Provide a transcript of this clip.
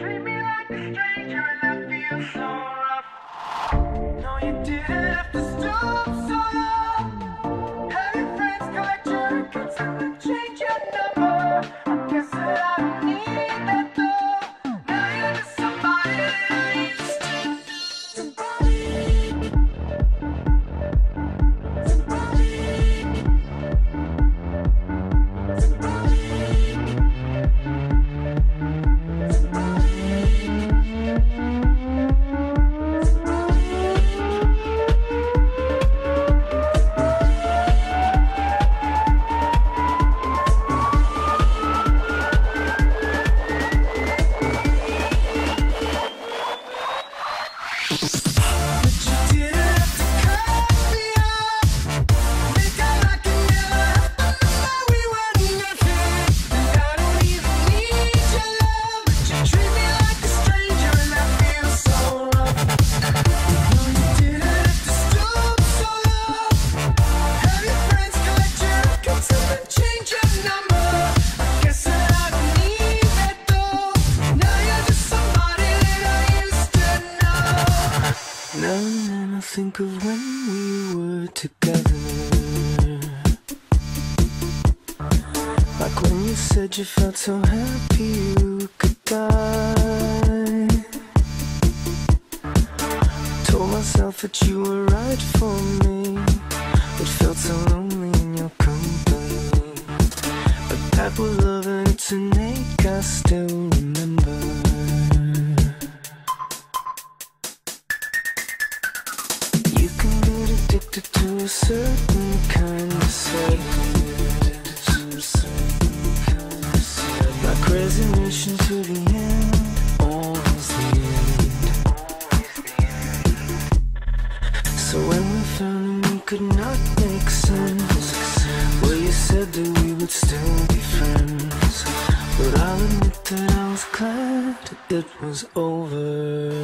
Treat me like a stranger you. Now and then I think of when we were together. Like when you said you felt so happy you could die. Told myself that you were right for me, but felt so lonely in your company. But that was love and it's an I still remember. Addicted to a certain kind of sadness. Like resignation to the end, always the end. So when we found we could not make sense, well, you said that we would still be friends. But I'll admit that I was glad it was over.